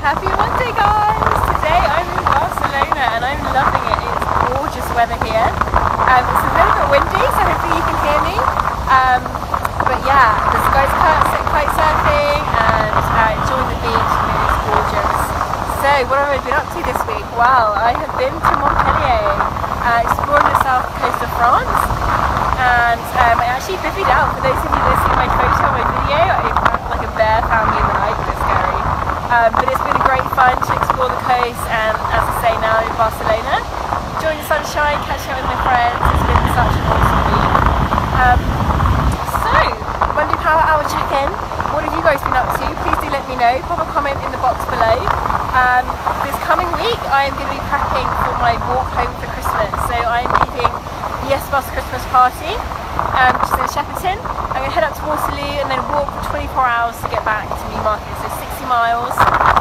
Happy Monday guys! Today I'm in Barcelona and I'm loving it. It's gorgeous weather here. Um, it's a little bit windy so hopefully you can hear me. Um, but yeah, the sky's kite, surfing and uh, enjoying the beach and it's gorgeous. So what have I been up to this week? Well, I have been to Montpellier, uh, exploring the south coast of France and um, I actually bivvied out. For those of you that see my photo, my video, I found like a bear found me in the night, it's scary. Um, but it's been a great fun to explore the coast and as I say now in Barcelona, enjoying the sunshine, catching up with my friends, it's been such an awesome week. Um, so, Monday Power Hour check-in, what have you guys been up to? Please do let me know, pop a comment in the box below. Um, this coming week I am going to be prepping for my walk home for Christmas, so I'm leaving the Yes Bus Christmas party, um, which is in Shepperton. I'm going to head up to Waterloo and then walk for 24 hours to get back to Newmarket, so 60 miles.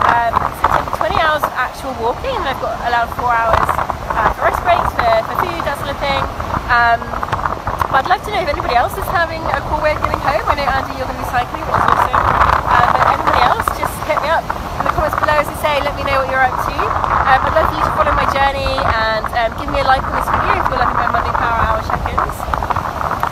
Um, so it's 20 hours of actual walking and I've got allowed 4 hours uh, for rest breaks, for, for food, that sort of thing. Um, but I'd love to know if anybody else is having a cool way of getting home. I know Andy you're going to be cycling, which is awesome. Um, but anybody else, just hit me up in the comments below as I say, let me know what you're up to. Um, I'd love for you to follow my journey and um, give me a like on this video if you're liking my Monday Power Hour check-ins.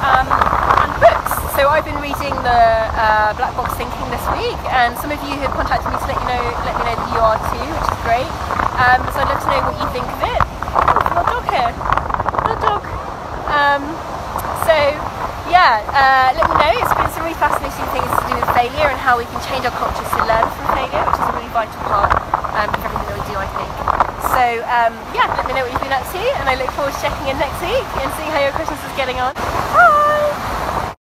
Um, and books. So I've been reading the uh, Black Box Thinking this week, and some of you have contacted me to let you know, let me know that you are too, which is great. Um, so I'd love to know what you think of it. Oh, my dog here. My dog. Um, so yeah, uh, let me know. It's been some really fascinating things to do with failure and how we can change our cultures to learn from failure, which is a really vital part um, of everything that we do, I think. So um, yeah, let me know what you've been up to, and I look forward to checking in next week and seeing how your Christmas is getting on. Bye!